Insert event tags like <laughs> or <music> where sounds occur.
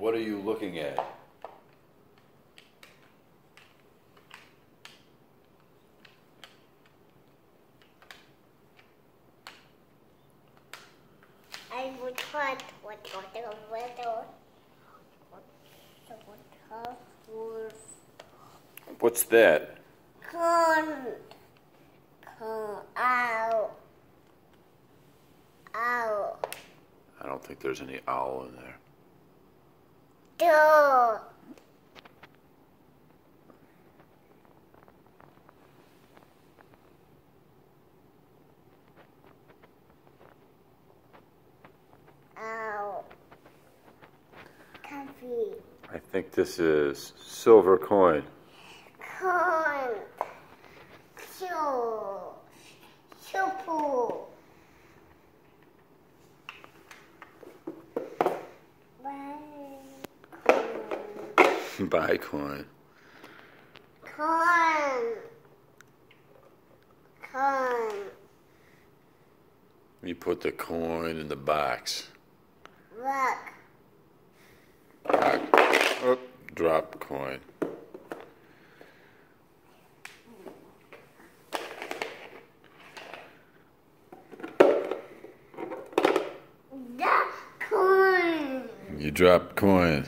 What are you looking at? I would cut what the weather. What's that? Corn. Corn. Ow. Ow. I don't think there's any owl in there. Coffee. I think this is silver coin. Corn. Shoe. Shampoo. <laughs> Buy coin. Corn. Corn. You put the coin in the box. Look. Oh, drop coin. Corn. You drop coin.